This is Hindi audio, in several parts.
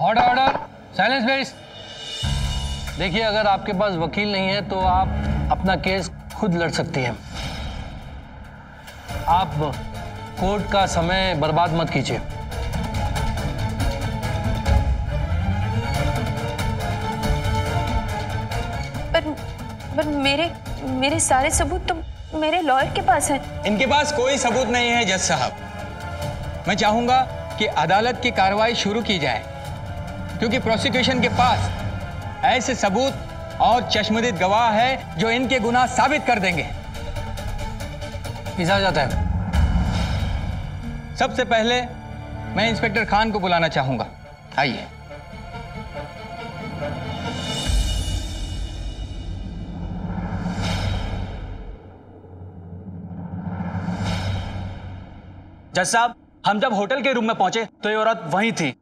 ऑर्डर ऑर्डर साइलेंस प्लीज़ देखिए अगर आपके पास वकील नहीं है तो आप अपना केस खुद लड़ सकती हैं। आप कोर्ट का समय बर्बाद मत कीजिए। पर पर मेरे मेरे सारे सबूत तो मेरे लॉयर के पास हैं। इनके पास कोई सबूत नहीं है जज साहब। मैं चाहूँगा कि अदालत की कार्रवाई शुरू की जाए। क्योंकि प्रोसिक्यूशन के पास ऐसे सबूत और चश्मदीद गवाह है जो इनके गुनाह साबित कर देंगे। इजाज़त है। सबसे पहले मैं इंस्पेक्टर खान को बुलाना चाहूँगा। आइए। जज साहब हम जब होटल के रूम में पहुँचे तो ये औरत वहीं थी।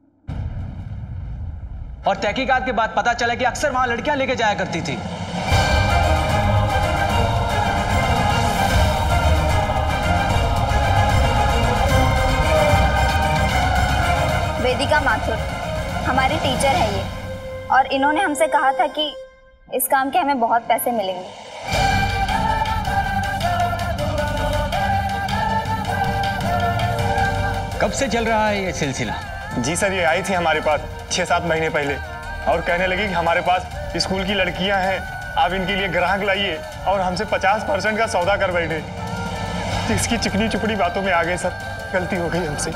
और तहकीकात के बाद पता चला कि अक्सर वहाँ लड़कियाँ लेके जाया करती थी। वेदिका माथुर हमारी टीचर है ये और इन्होंने हमसे कहा था कि इस काम के हमें बहुत पैसे मिलेंगे। कब से चल रहा है ये सिलसिला? जी सर ये आई थी हमारे पास। छः सात महीने पहले। और कहने लगी कि हमारे पास स्कूल की लड़कियाँ हैं आप इनके लिए ग्राहक लाइए और हमसे पचास परसेंट का सौदा कर बैठे तो इसकी चिकनी चुपड़ी बातों में आ गए सर गलती हो गई हमसे।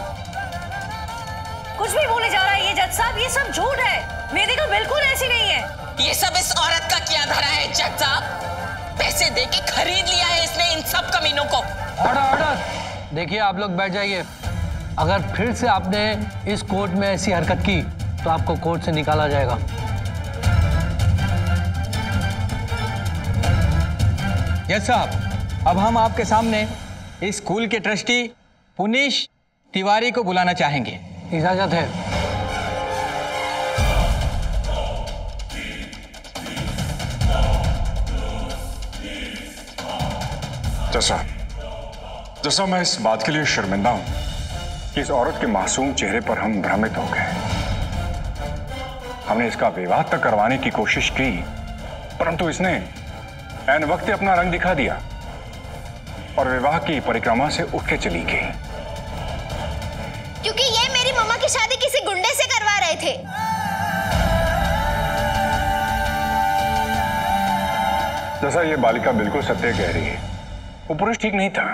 कुछ भी बोले जा रहा है ये जज साहब ये सब झूठ है। वेदिका बिल्कुल ऐसी नहीं है। ये सब इस औरत का किया धरा है जज साहब? पैसे दे के खरीद लिया है इसने इन सब कमीनों को। Order order. देखिए आप लोग बैठ जाइए। अगर फिर से आपने इस कोर्ट में ऐसी हरकत की तो आपको कोर्ट से निकाला जाएगा। जज साहब। अब हम आपके सामने इस स्कूल के ट्रस्टी पुनीश तिवारी को बुलाना चाहेंगे। इजाज़त है। जैसा जैसा मैं इस बात के लिए शर्मिंदा हूँ कि इस औरत के मासूम चेहरे पर हम भ्रमित हो गए। हमने इसका विवाह तक करवाने की कोशिश की परंतु इसने एन वक्त अपना रंग दिखा दिया और विवाह की परिक्रमा से उठ के चली गई। क्योंकि ये मेरी मम्मा की शादी किसी गुंडे से करवा रहे थे। जैसा ये बालिका बिल्कुल सत्य कह रही है वो पुरुष ठीक नहीं था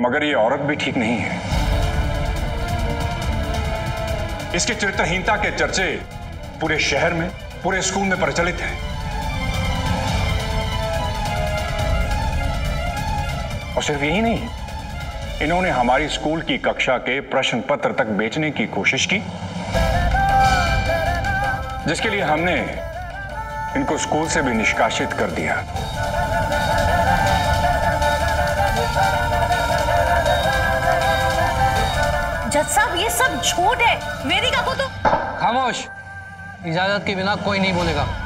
मगर ये औरत भी ठीक नहीं है। इसके चरित्रहीनता के चर्चे पूरे शहर में, पूरे स्कूल में प्रचलित हैं। और सिर्फ़ यही नहीं, इन्होंने हमारी स्कूल की कक्षा के प्रश्न पत्र तक बेचने की कोशिश की, जिसके लिए हमने इनको स्कूल से भी निष्कासित कर दिया। जज साहब, ये सब झूठ है। वेदिका को तो खामोश। इजाज़त के बिना कोई नहीं बोलेगा।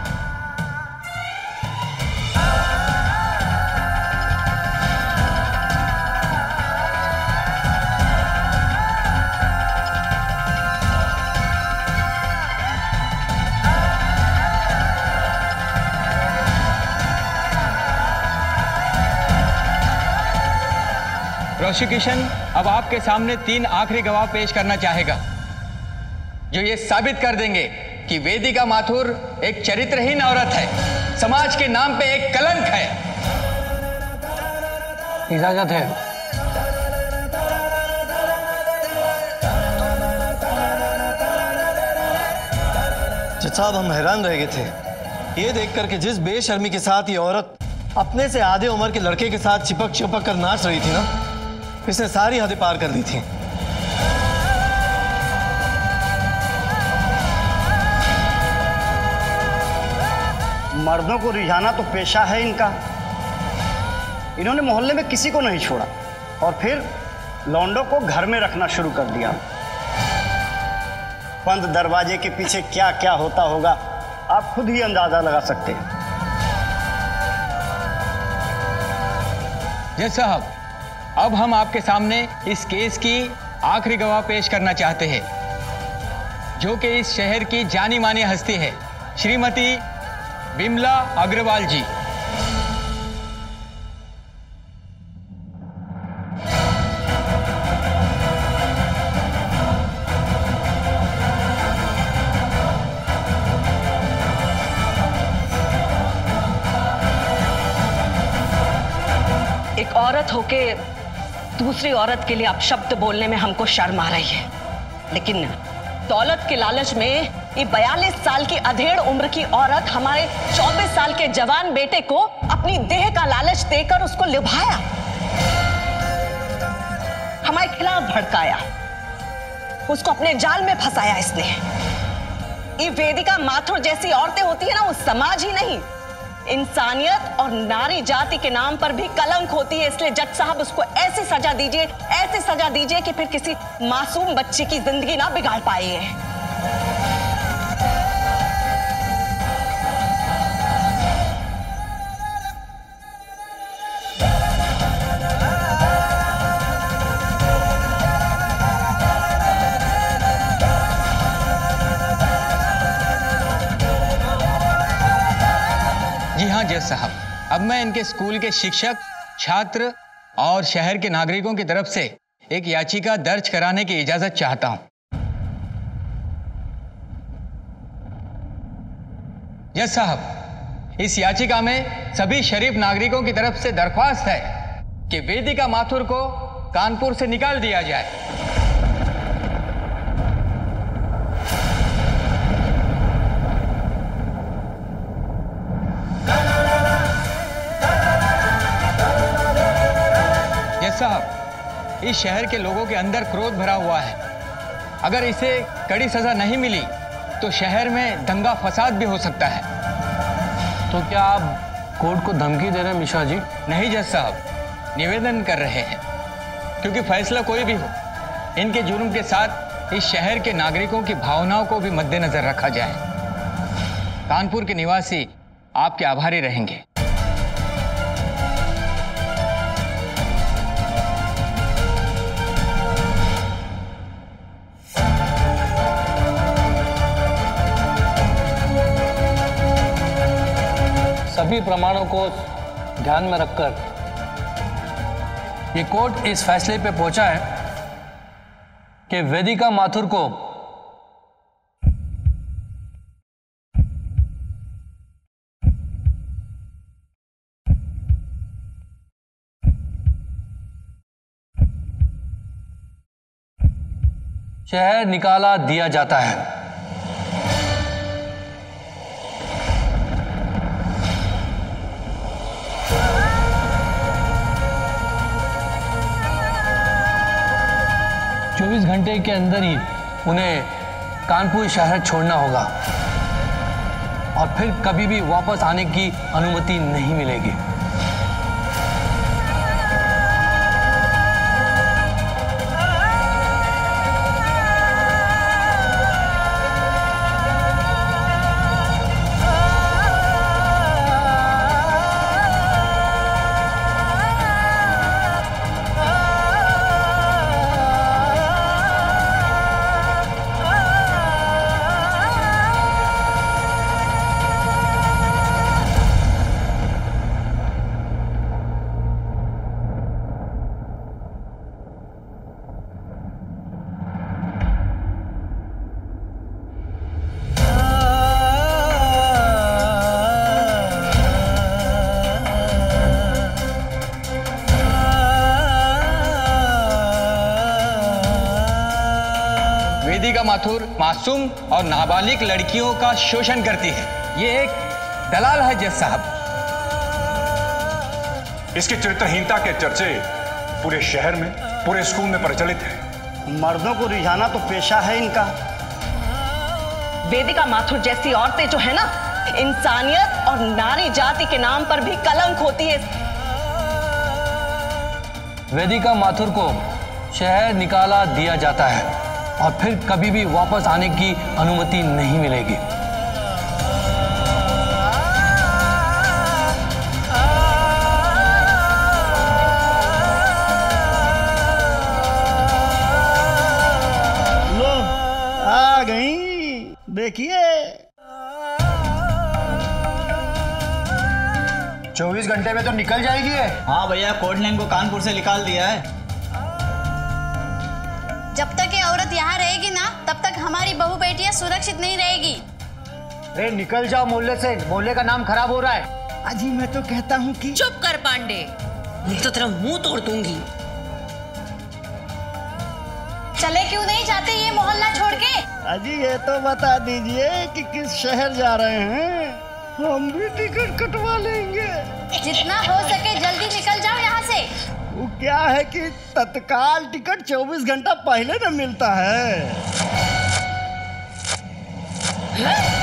प्रोसिक्यूशन अब आपके सामने तीन आखिरी गवाह पेश करना चाहेगा जो ये साबित कर देंगे कि वेदिका माथुर एक चरित्रहीन औरत है। समाज के नाम पे एक कलंक है। इजाज़त है। जज साहब हम हैरान रह गए थे। ये देख कर कि जिस बेशर्मी के साथ ये औरत अपने से आधे उम्र के लड़के के साथ चिपक चिपक कर नाच रही थी ना इसने सारी हदें पार कर दी थी। मर्दों को रिझाना तो पेशा है इनका। इन्होंने मोहल्ले में किसी को नहीं छोड़ा और फिर लौंडों को घर में रखना शुरू कर दिया। बंद दरवाजे के पीछे क्या क्या होता होगा आप खुद ही अंदाज़ा लगा सकते हैं। जज साहब अब हम आपके सामने इस केस की आखिरी गवाह पेश करना चाहते हैं, जो कि इस शहर की जानी मानी हस्ती है, श्रीमती बिमला अग्रवाल जी। दूसरी औरत के लिए अपशब्द बोलने में हमको शर्म आ रही है। लेकिन दौलत के लालच में ये बयालीस साल की अधेड़ उम्र की औरत हमारे 24 साल के जवान बेटे को अपनी देह का लालच देकर उसको लुभाया। हमारे खिलाफ भड़काया। उसको अपने जाल में फंसाया इसने। ये वेदिका माथुर जैसी औरतें होती है ना, वो समाज ही नहीं। इंसानियत और नारी जाति के नाम पर भी कलंक होती है, इसलिए जज साहब उसको ऐसी सजा दीजिए, ऐसी सजा दीजिए कि फिर किसी मासूम बच्चे की ज़िंदगी ना बिगाड़ पाई जी अब मैं इनके स्कूल के शिक्षक, छात्र और शहर के नागरिकों की तरफ़ से एक याचिका दर्ज कराने की इजाज़त चाहता हूँ। यस साहब, इस याचिका में सभी शरीफ नागरिकों की तरफ़ से दरख्वास्त है कि वेदिका माथुर को कानपुर से निकाल दिया जाए। साहब इस शहर के लोगों के अंदर क्रोध भरा हुआ है। अगर इसे कड़ी सजा नहीं मिली तो शहर में दंगा फसाद भी हो सकता है। तो क्या आप कोर्ट को धमकी दे रहे हैं मिश्रा जी? नहीं जज साहब निवेदन कर रहे हैं। क्योंकि फैसला कोई भी हो इनके जुर्म के साथ इस शहर के नागरिकों की भावनाओं को भी मद्देनजर रखा जाए। कानपुर के निवासी आपके आभारी रहेंगे। सभी प्रमाणों को ध्यान में रखकर ये कोर्ट इस फैसले पे पहुँचा है कि वेदिका माथुर को शहर निकाला दिया जाता है। घंटे के अंदर ही उन्हें कानपुर शहर छोड़ना होगा। और फिर कभी भी वापस आने की अनुमति नहीं मिलेगी। वेदिका माथुर मासूम और नाबालिग लड़कियों का शोषण करती है। ये एक दलाल है जज साहब। इसकी चरित्रहीनता के चर्चे पूरे शहर में पूरे स्कूल में प्रचलित है। मर्दों को रिझाना तो पेशा है इनका। वेदिका माथुर जैसी औरतें जो है ना इंसानियत और नारी जाति के नाम पर भी कलंक होती है। वेदिका माथुर को शहर निकाला दिया जाता है। और फिर कभी भी वापस आने की अनुमति नहीं मिलेगी। लो आ गई देखिए। चौबीस घंटे में तो निकल जाएगी ये। हाँ भैया कोर्ट ने इनको कानपुर से निकाल दिया है। जब तक रहेगी ना तब तक हमारी बहू बेटियाँ सुरक्षित नहीं रहेगी। अरे निकल जाओ मोहल्ले से। मोहल्ले का नाम खराब हो रहा है। अजी मैं तो कहता हूँ कि चुप कर पांडे। नहीं तो तेरा मुँह तोड़ दूँगी। चले क्यों नहीं जाते ये मोहल्ला छोड़ के? अजी ये तो बता दीजिए कि किस शहर जा रहे हैं। हम भी टिकट कटवा लेंगे। जितना हो सके जल्दी निकल जाओ यहाँ से। क्या है कि तत्काल टिकट 24 घंटा पहले न मिलता है? तेरी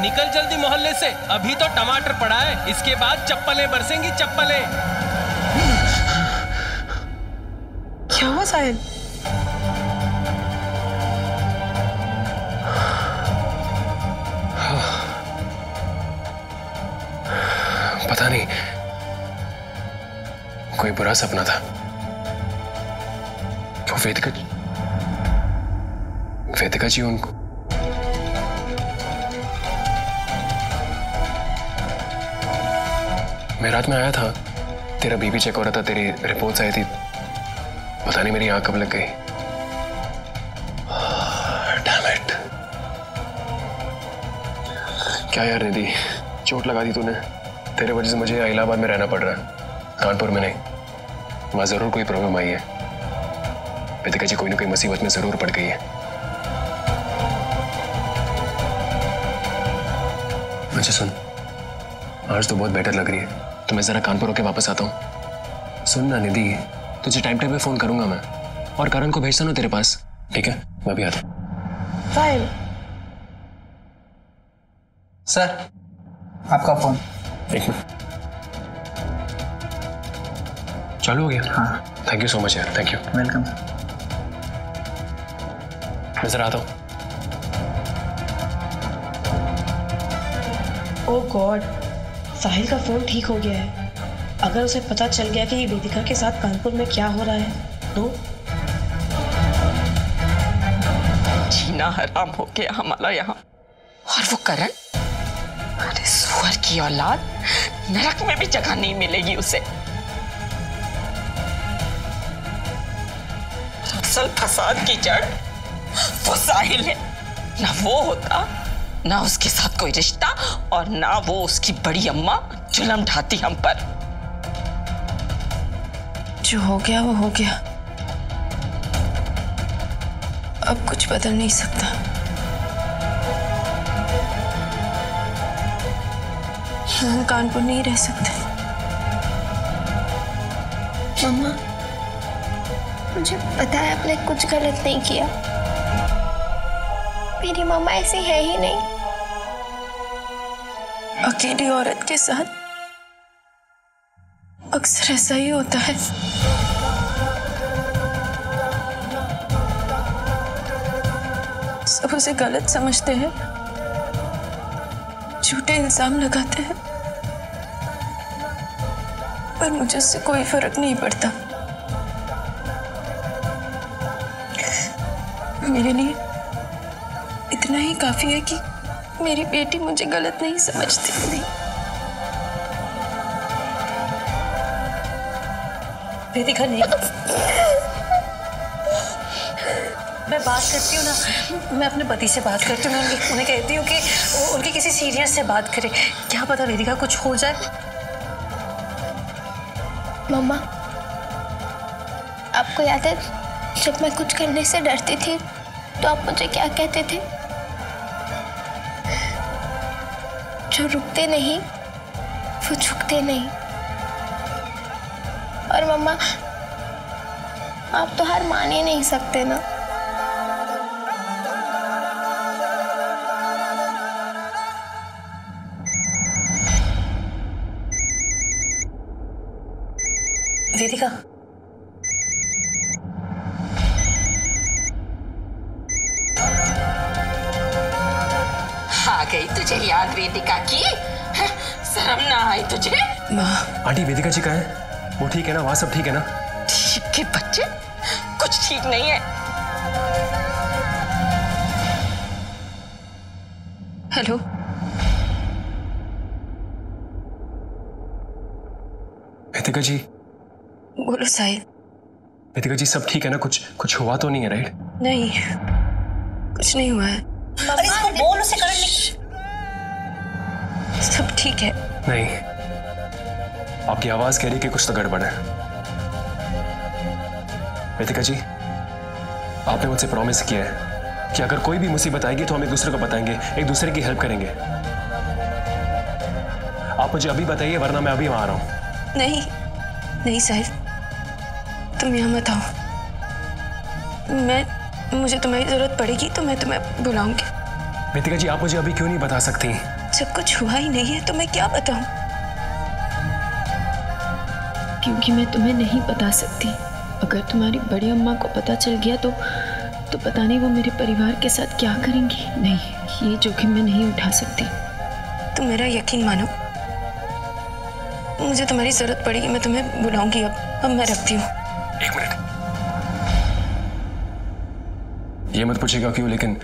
निकल जल्दी मोहल्ले से। अभी तो टमाटर पड़ा है। इसके बाद चप्पलें बरसेंगी चप्पलें। क्या हुआ साहिल? पता नहीं। कोई बुरा सपना था। वो वेदिका वेदिका जी उनको मैं रात में आया था। तेरा बीबी चेक हो रहा था, तेरी रिपोर्ट्स आई थी। पता नहीं मेरी आँख कब लग गई। क्या यार निधि, चोट लगा दी तूने। तेरे वजह से मुझे इलाहाबाद में रहना पड़ रहा है। कानपुर में नहीं। वहाँ ज़रूर कोई प्रॉब्लम आई है। वेदिका जी कोई ना कोई मुसीबत में ज़रूर पड़ गई है। मुझे सुन, आज तो बहुत बेटर लग रही है। तो मैं जरा कानपुर होकर वापस आता हूँ। सुन ना निधि तुझे टाइम टाइम पे फ़ोन करूँगा मैं। और करण को भेजता ना तेरे पास। ठीक है? मैं भी आता हूँ। सर आपका फ़ोन एक मिनट। चालू हो गया? हाँ। थैंक यू सो मच यार थैंक यू वेलकम मैं जरा आता हूँ। ओ गॉड साहिल का फ़ोन ठीक हो गया है। अगर उसे पता चल गया कि वेदिका के साथ कानपुर में क्या हो रहा है तो? जीना हराम हो गया हमारा यहाँ। और वो करण? अरे सुअर की औलाद, नरक में भी जगह नहीं मिलेगी उसे। असल फसाद की जड़, वो साहिल है, ना वो होता। ना उसके साथ कोई रिश्ता और ना वो उसकी बड़ी अम्मा जुलम ढाती हम पर। जो हो गया वो हो गया। अब कुछ बदल नहीं सकता। हम कानपुर नहीं रह सकते। मम्मा मुझे पता है आपने कुछ गलत नहीं किया। मेरी मम्मा ऐसी है ही नहीं। अकेली औरत के साथ अक्सर ऐसा ही होता है। सब उसे गलत समझते हैं। झूठे इल्ज़ाम लगाते हैं। पर मुझे उससे कोई फ़र्क नहीं पड़ता। मेरे लिए काफ़ी है कि मेरी बेटी मुझे गलत नहीं समझती। नहीं वेदिका नहीं। मैं बात करती हूँ ना मैं अपने पति से बात करती हूँ मैं उनके- उन्हें कहती हूँ कि वो उनके किसी सीनियर से बात करे। क्या पता वेदिका कुछ हो जाए। मम्मा आपको याद है जब मैं कुछ करने से डरती थी तो आप मुझे क्या कहते थे? जो रुकते नहीं, वो झुकते नहीं। और मम्मा, आप तो हार मान ही नहीं सकते ना। वो ठीक है ना? वहाँ सब ठीक है ना? ठीक है बच्चे। कुछ ठीक नहीं है। हेलो। वेदिका जी। बोलो साहिल वेदिका जी सब ठीक है ना? कुछ कुछ हुआ तो नहीं है राइट नहीं। कुछ नहीं हुआ है। अरे इसको बोल उसे कर सब ठीक है। नहीं। आपकी आवाज़ कह रही कि कुछ तो गड़बड़ है। वेदिका जी आपने मुझसे प्रॉमिस किया है कि अगर कोई भी मुसीबत आएगी तो हम एक दूसरे को बताएँगे एक दूसरे की हेल्प करेंगे। आप मुझे अभी बताइए वरना मैं अभी वहाँ आ रहा हूँ। नहीं नहीं साहिल तुम यहाँ मत आओ। मैं मुझे तुम्हारी ज़रूरत पड़ेगी तो मैं तुम्हें बुलाऊँगी। वेदिका जी आप मुझे अभी क्यों नहीं बता सकती? जब कुछ हुआ ही नहीं है तो मैं क्या बताऊँ? क्योंकि मैं तुम्हें नहीं बता सकती। अगर तुम्हारी बड़ी अम्मा को पता चल गया तो तो पता नहीं वो मेरे परिवार के साथ क्या करेंगी। नहीं ये जोखिम मैं नहीं उठा सकती। तुम मेरा यकीन मानो। मुझे तुम्हारी ज़रूरत पड़ेगी मैं तुम्हें बुलाऊँगी। अब अब मैं रखती हूँ। एक मिनट। ये मत पूछेगा क्यों लेकिन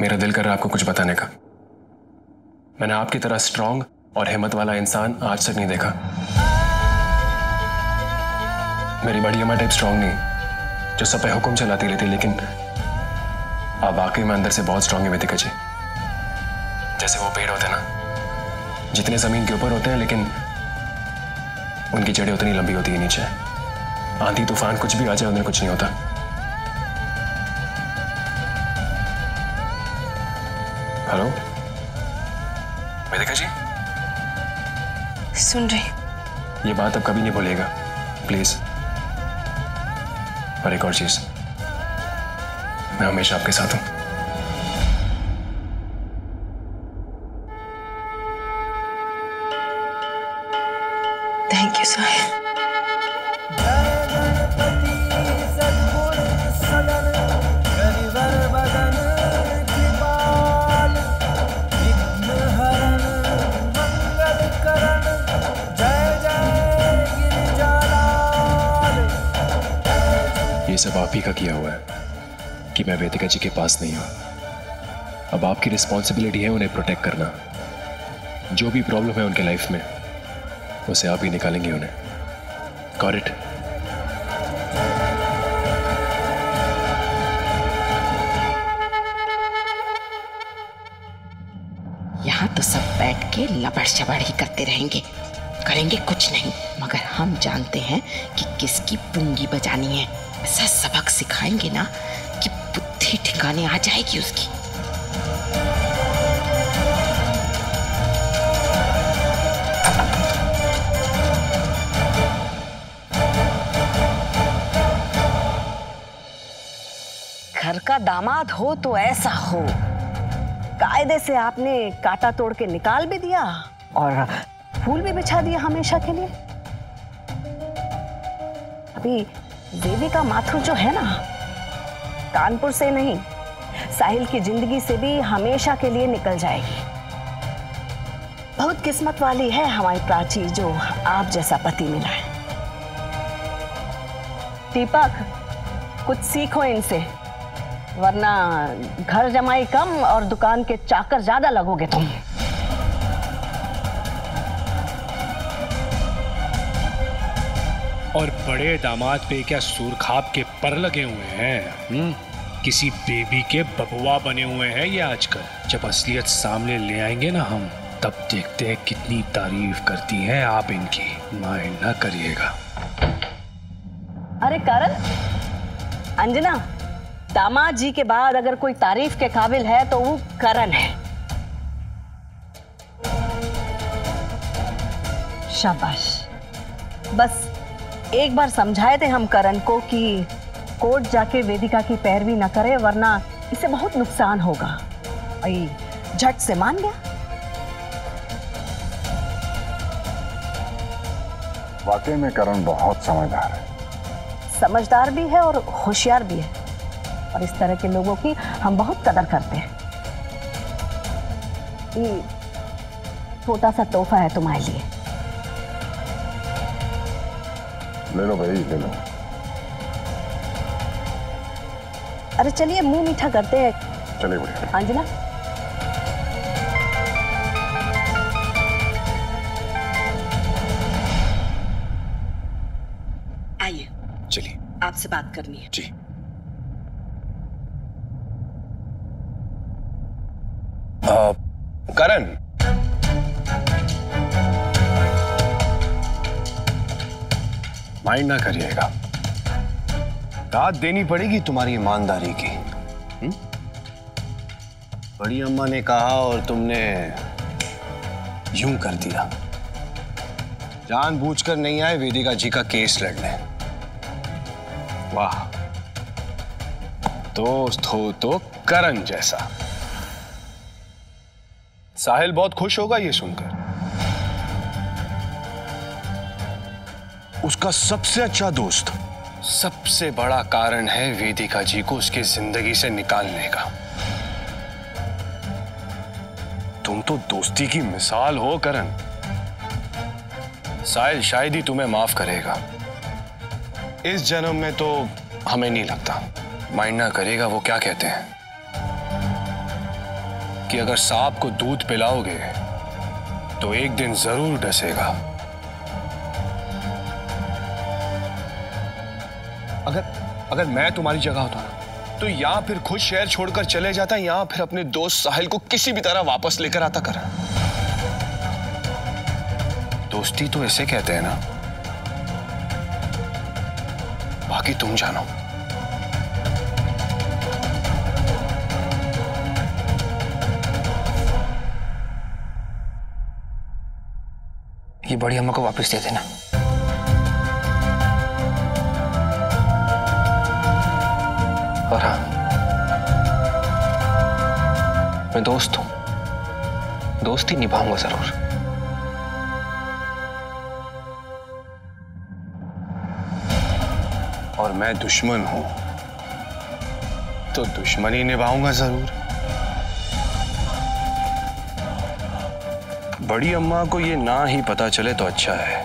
मेरा दिल कर रहा है आपको कुछ बताने का। मैंने आपकी तरह स्ट्रांग और हिम्मत वाला इंसान आज तक नहीं देखा। मेरी बड़ी अम्मा टाइप स्ट्रांग नहीं। जो सब पे हुक्म चलाती रहती लेकिन आप वाकई में अंदर से बहुत स्ट्रांग है वेदिका जी। जैसे वो पेड़ होते हैं ना जितने ज़मीन के ऊपर होते हैं लेकिन उनकी जड़ें उतनी लंबी होती है नीचे। आंधी तूफ़ान कुछ भी आ जाए उन्हें कुछ नहीं होता। हेलो? वेदिका जी? सुन रही। ये बात अब कभी नहीं भूलेगा। प्लीज़। और एक और चीज़। मैं हमेशा आपके साथ हूँ। थैंक यू साहिल सब आप ही का किया हुआ है, कि मैं वेदिका जी के पास नहीं हूँ। अब आपकी रिस्पॉन्सिबिलिटी है उन्हें प्रोटेक्ट करना। जो भी प्रॉब्लम है उनके लाइफ में, उसे आप ही निकालेंगे उन्हें। गॉट इट यहाँ तो सब बैठ के लबड़ शबड़ ही करते रहेंगे। करेंगे कुछ नहीं, मगर हम जानते हैं कि किसकी पुंगी बजानी है। ऐसा सबक सिखाएँगे ना कि बुद्धि ठिकाने आ जाएगी उसकी। घर का दामाद हो तो ऐसा हो। कायदे से आपने काटा तोड़ के निकाल भी दिया और फूल भी बिछा दिया हमेशा के लिए। अभी देवी का माथुर जो है ना, कानपुर से नहीं, साहिल की ज़िंदगी से भी हमेशा के लिए निकल जाएगी। बहुत किस्मत वाली है हमारी प्राची जो आप जैसा पति मिला है। दीपक, कुछ सीखो इनसे, वरना घर जमाई कम और दुकान के चाकर ज़्यादा लगोगे तुम। बड़े दामाद पे क्या सूरखाब के पर लगे हुए हैं? हम्म? किसी बेबी के बबुआ बने हुए हैं ये आजकल। जब असलियत सामने ले आएँगे ना हम, तब देखते हैं कितनी तारीफ़ करती हैं आप इनकी। माइंड ना करिएगा। अरे करण, अंजना, दामाद जी के बाद अगर कोई तारीफ़ के काबिल है तो वो करण है। शाबाश। बस एक बार समझाए थे हम करण को कि कोर्ट जाके वेदिका की पैरवी न करे वरना इसे बहुत नुकसान होगा। झट से मान गया? वाकई में करण बहुत समझदार है। समझदार भी है और होशियार भी है। और इस तरह के लोगों की हम बहुत कदर करते हैं। ये छोटा सा तोहफा है तुम्हारे लिए। ले लो भाई ले लो। अरे चलिए मुँह मीठा करते हैं। चलिए बढ़िया। अंजना? आइए। चलिए। आपसे बात करनी है। जी। आ, करण माइंड ना करिएगा। दाद देनी पड़ेगी तुम्हारी ईमानदारी की। हुँ? बड़ी अम्मा ने कहा और तुमने यूँ कर दिया। जानबूझकर नहीं आए वेदिका जी का केस लड़ने। वाह। दोस्त हो तो करण जैसा। साहिल बहुत खुश होगा ये सुनकर। उसका सबसे अच्छा दोस्त। सबसे बड़ा कारण है वेदिका जी को उसकी ज़िंदगी से निकालने का। तुम तो दोस्ती की मिसाल हो, करण। साहिल, शायद ही तुम्हें माफ़ करेगा। इस जन्म में तो हमें नहीं लगता। माइंड ना करेगा, वो क्या कहते हैं? कि अगर सांप को दूध पिलाओगे तो एक दिन ज़रूर डसेगा। अगर मैं तुम्हारी जगह होता ना तो या फिर खुद शहर छोड़कर चले जाता, या फिर अपने दोस्त साहिल को किसी भी तरह वापस लेकर आता कर। दोस्ती तो ऐसे कहते हैं ना। बाकी तुम जानो। ये बड़ी अम्मा को वापस दे देना। मैं दोस्त हूँ। दोस्ती निभाऊँगा ज़रूर। और मैं दुश्मन हूँ तो दुश्मनी निभाऊँगा ज़रूर। बड़ी अम्मा को ये ना ही पता चले तो अच्छा है।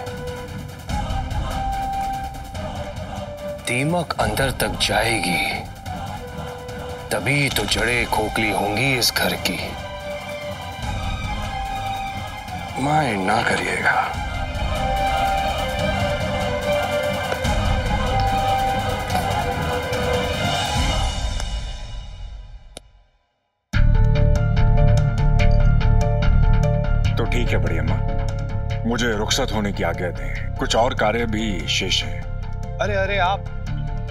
दीमक अंदर तक जाएगी। तभी तो जड़े खोखली होंगी इस घर की। माइंड ना करिएगा। तो ठीक है बड़ी अम्मा। मुझे रुखसत होने की आज्ञा दें। कुछ और कार्य भी शेष है। अरे अरे आप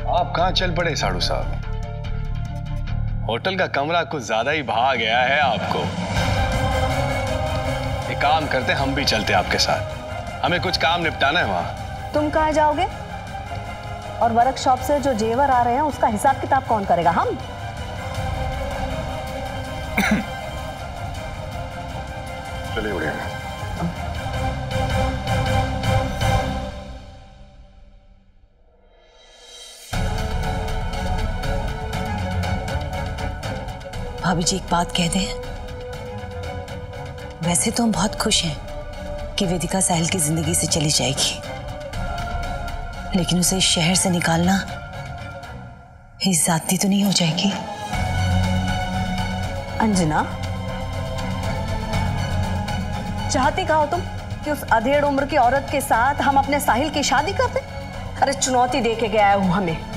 आप कहाँ चल पड़े साड़ू साहब? होटल का कमरा कुछ ज़्यादा ही भा गया है आपको। एक काम करते हम भी चलते आपके साथ। हमें कुछ काम निपटाना है वहाँ। तुम कहाँ जाओगे? और वर्कशॉप से जो जेवर आ रहे हैं उसका हिसाब किताब कौन करेगा? हम? चलिए बड़ी भाभी जी एक बात कह दें। वैसे तो हम बहुत खुश हैं कि वेदिका साहिल की ज़िंदगी से चली जाएगी। लेकिन उसे इस शहर से निकालना ही जाती तो नहीं हो जाएगी। अंजना, चाहती कहा तुम कि उस अधेड़ उम्र की औरत के साथ हम अपने साहिल की शादी कर दें? अरे चुनौती दे के गया है हमें।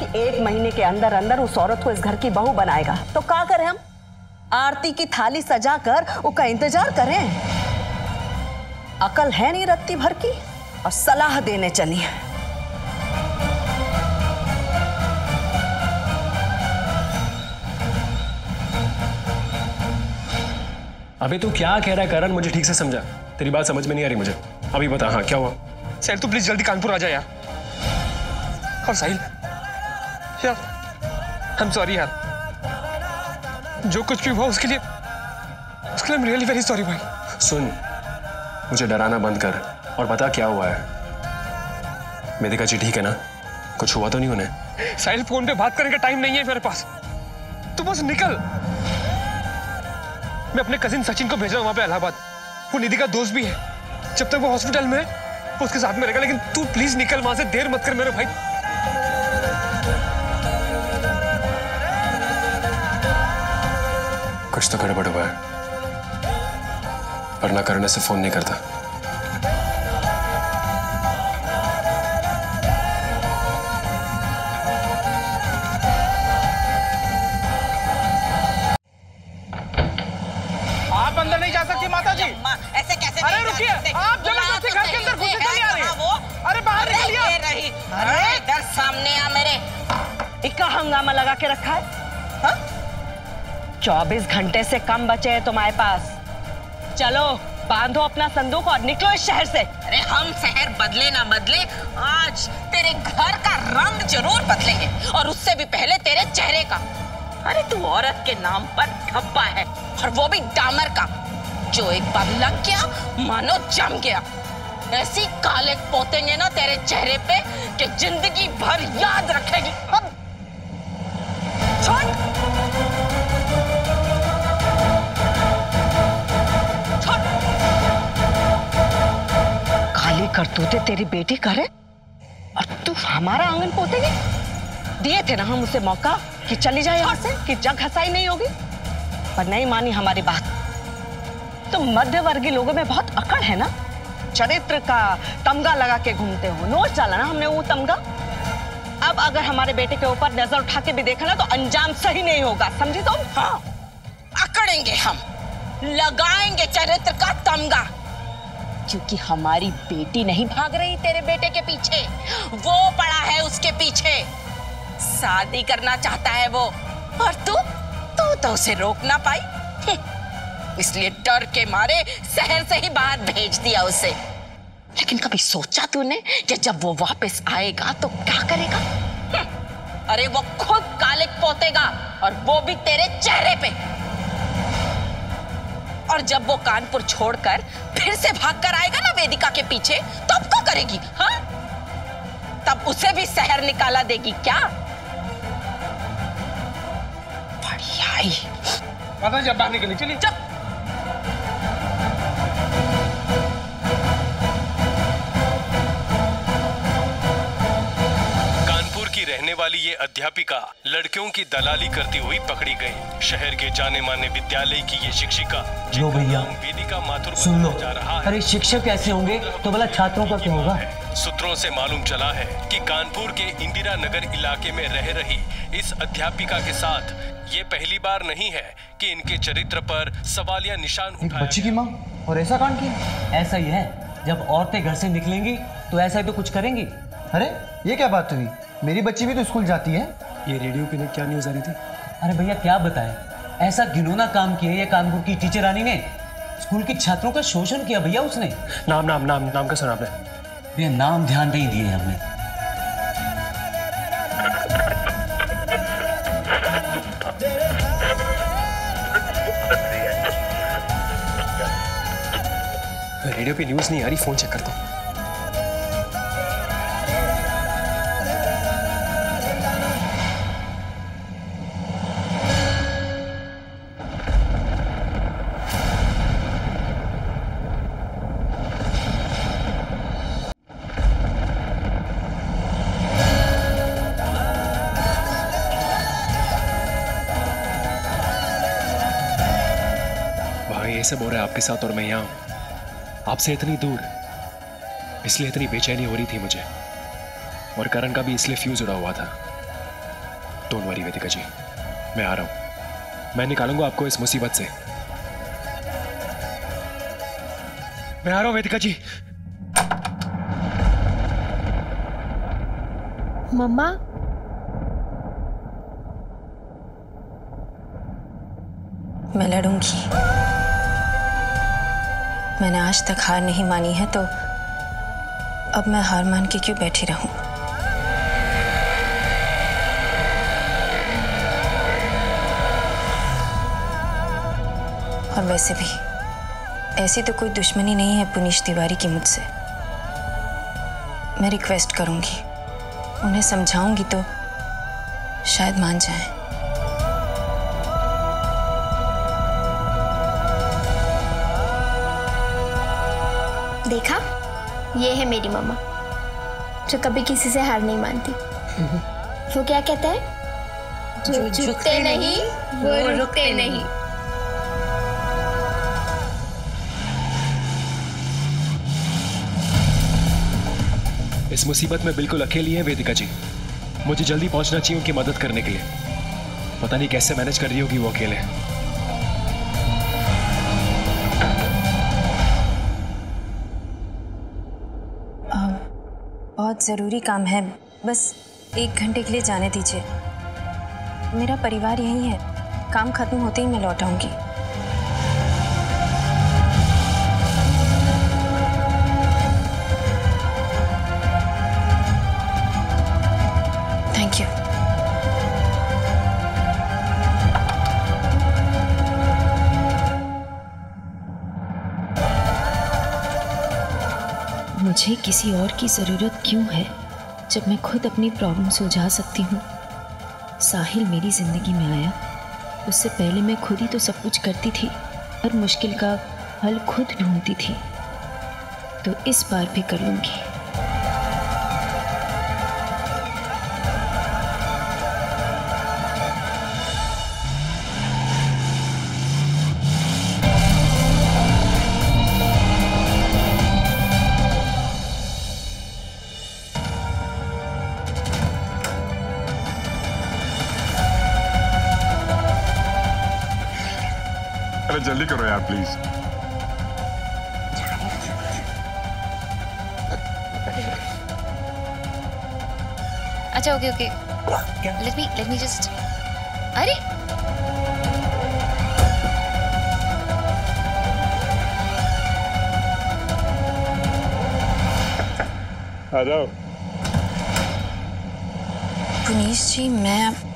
कि एक महीने के अंदर अंदर उस औरत को इस घर की बहू बनाएगा। तो क्या करें हम? आरती की थाली सजाकर उसका इंतज़ार करें। अकल है नहीं रत्ती भर की और सलाह देने चली है। अबे तू क्या कह रहा है करण? मुझे ठीक से समझा। तेरी बात समझ में नहीं आ रही मुझे। अभी बता हाँ क्या हुआ? साहिल तू प्लीज़ जल्दी कानपुर आ जा यार। और साहिल यार आई एम सॉरी यार। जो कुछ भी हुआ उसके लिए उसके लिए रियली वेरी सॉरी भाई। सुन मुझे डराना बंद कर और बता क्या हुआ है। मेदिका जी ठीक है ना? कुछ हुआ तो नहीं उन्हें? साहिल फ़ोन पे बात करने का टाइम नहीं है मेरे पास। तू बस निकल। मैं अपने कजिन सचिन को भेज रहा हूँ वहाँ पे इलाहाबाद। वो निधि का दोस्त भी है। जब तक वो हॉस्पिटल में है वो उसके साथ में रहेगा लेकिन तू प्लीज़ निकल वहाँ से देर मत कर मेरे भाई। कुछ तो गड़बड़ हुआ है। वरना करने से फ़ोन नहीं करता। आप अंदर नहीं जा सकती माता जी ऐसे कैसे अरे रुकिए आप ज़बरदस्ती तो घर के अंदर घुसे चली आ रही अरे बाहर निकलिए। रही अरे इधर सामने आ मेरे। इक्का हंगामा लगा के रखा हाँ? चौबीस घंटे से कम बचे हैं तुम्हारे पास। चलो, बांधो अपना संदूक और निकलो इस शहर से। अरे हम शहर बदले ना बदले, आज तेरे घर का रंग ज़रूर बदलेंगे, और उससे भी पहले तेरे चेहरे का। अरे तू औरत के नाम पर धब्बा है, और वो भी डामर का। जो एक बार लग गया, मानो जम गया। ऐसी काले पोतेंगे ना तेरे चेहरे पे, कि ज़िंदगी भर याद रखेगी। अब करतूते तेरी बेटी करे? और तू हमारा आँगन पोतेगी? दिए थे ना हम उसे मौका कि चली जाए यहाँ से, कि जग हसाई नहीं होगी। पर नहीं मानी हमारी बात। तो मध्य वर्गीय लोगों में बहुत अकड़ है ना? चरित्र का तमगा लगा के घूमते हो। नोच डाला ना हमने वो तमगा? अब अगर हमारे बेटे के ऊपर नज़र उठा के भी देखा ना तो अंजाम सही नहीं होगा। समझी तुम? तो? हाँ। अकड़ेंगे हम। लगाएँगे चरित्र का तमगा। क्योंकि हमारी बेटी नहीं भाग रही तेरे बेटे के पीछे। वो पड़ा है उसके पीछे। शादी करना चाहता है वो। और तू? तू तो उसे रोक ना पाई। हम्म, इसलिए डर के मारे शहर से ही बाहर भेज दिया उसे। लेकिन कभी सोचा तूने कि जब वो वापस आएगा तो क्या करेगा? हम्म, अरे वो खुद काले पोतेगा और वो भी तेरे चेहरे पे। और जब वो कानपुर छोड़कर फिर से भागकर आएगा ना वेदिका के पीछे तो अब क्या करेगी हाँ? तब उसे भी शहर निकाला देगी क्या? बढ़िया ही। जब बाहर निकली चलिए। की रहने वाली ये अध्यापिका लड़कियों की दलाली करती हुई पकड़ी गई। शहर के जाने माने विद्यालय की ये शिक्षिका लो भैया वेदिका माथुर सुन लो। जा रहा है। अरे शिक्षक ऐसे होंगे तो भला छात्रों का क्या होगा? सूत्रों से मालूम चला है कि कानपुर के इंदिरा नगर इलाके में रह रही इस अध्यापिका के साथ ये पहली बार नहीं है कि इनके चरित्र पर सवालिया निशान एक बच्ची की माँ? और ऐसा कांड किया? ऐसा ही है। जब औरतें घर से निकलेंगी तो ऐसा ही तो कुछ करेंगी। अरे ये क्या बात हुई? मेरी बच्ची भी तो स्कूल जाती है। ये रेडियो पे क्या न्यूज़ आ रही थी? अरे भैया क्या बताएँ? ऐसा घिनौना काम किया ये कानपुर की टीचर रानी ने। स्कूल के छात्रों का शोषण किया भैया उसने। नाम नाम नाम नाम का सुना आपने। भैया नाम ध्यान नहीं दिए हमने। रेडियो पे न्यूज़ नहीं आ रही फ़ोन चेक करता हूँ। आपके साथ और मैं यहाँ आपसे इतनी दूर, इसलिए इतनी बेचैनी हो रही थी मुझे। और करण का भी इसलिए फ्यूज उड़ा हुआ था। डोंट वरी वेदिका जी, मैं आ रहा हूँ। मैं निकालूँगा आपको इस मुसीबत से। मैं आ रहा हूँ वेदिका जी। मम्मा? मैं लड़ूँगी। मैंने आज तक हार नहीं मानी है तो अब मैं हार मान के क्यों बैठी रहूँ? और वैसे भी, ऐसी तो कोई दुश्मनी नहीं है पुनीश तिवारी की मुझसे। मैं रिक्वेस्ट करूँगी, उन्हें समझाऊँगी तो शायद मान जाएँ। ये है मेरी मम्मा जो कभी किसी से हार नहीं मानती। वो क्या कहता है? जो झुकते नहीं वो रुकते नहीं। इस मुसीबत में बिल्कुल अकेली है वेदिका जी। मुझे जल्दी पहुँचना चाहिए उनकी मदद करने के लिए। पता नहीं कैसे मैनेज कर रही होगी वो अकेले। बहुत ज़रूरी काम है। बस एक घंटे के लिए जाने दीजिए। मेरा परिवार यहीं है। काम खत्म होते ही मैं लौट आऊँगी। मुझे किसी और की ज़रूरत क्यों है जब मैं खुद अपनी प्रॉब्लम सुलझा सकती हूँ? साहिल मेरी ज़िंदगी में आया। उससे पहले मैं खुद ही तो सब कुछ करती थी और मुश्किल का हल खुद ढूंढती थी। तो इस बार भी कर लूँगी। अरे जल्दी करो यार प्लीज अच्छा okay okay let me let me just अरे आ जाओ पुनीश जी मैं